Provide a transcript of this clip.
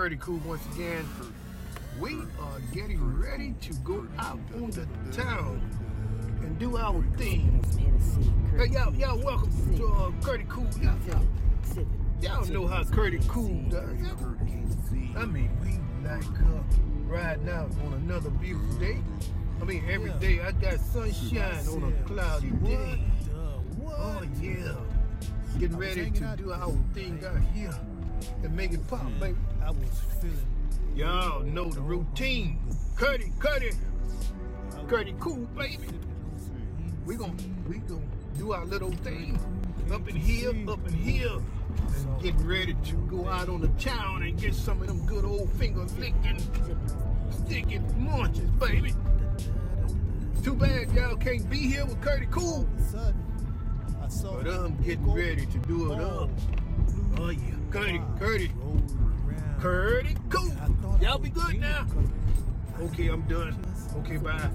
Curtiee Cool once again. We are getting ready to go out on the town and do our thing. Hey, y'all, y'all welcome to uh, Curtiee Cool. Y'all, y'all, y'all know how Curtiee Cool does. I mean, we like up right now on another beautiful day. I mean, every day I got sunshine on a cloudy day. Oh yeah, getting ready to do our thing out here and make it pop, hmm. baby. I was feeling Y'all know the routine. Curtiee, Curtiee, Curtiee, cool, baby. We gon' we gon' do our little thing up in here, up in here, and get ready to go out on the town and get some of them good old finger licking, sticking munches, baby. Too bad y'all can't be here with Curtiee Cool, sudden. I saw but I'm getting ready to do it up. Oh yeah, Curtiee, Curtiee, Curtiee Cool. Y'all be good now. Okay, I'm done. Okay, bye.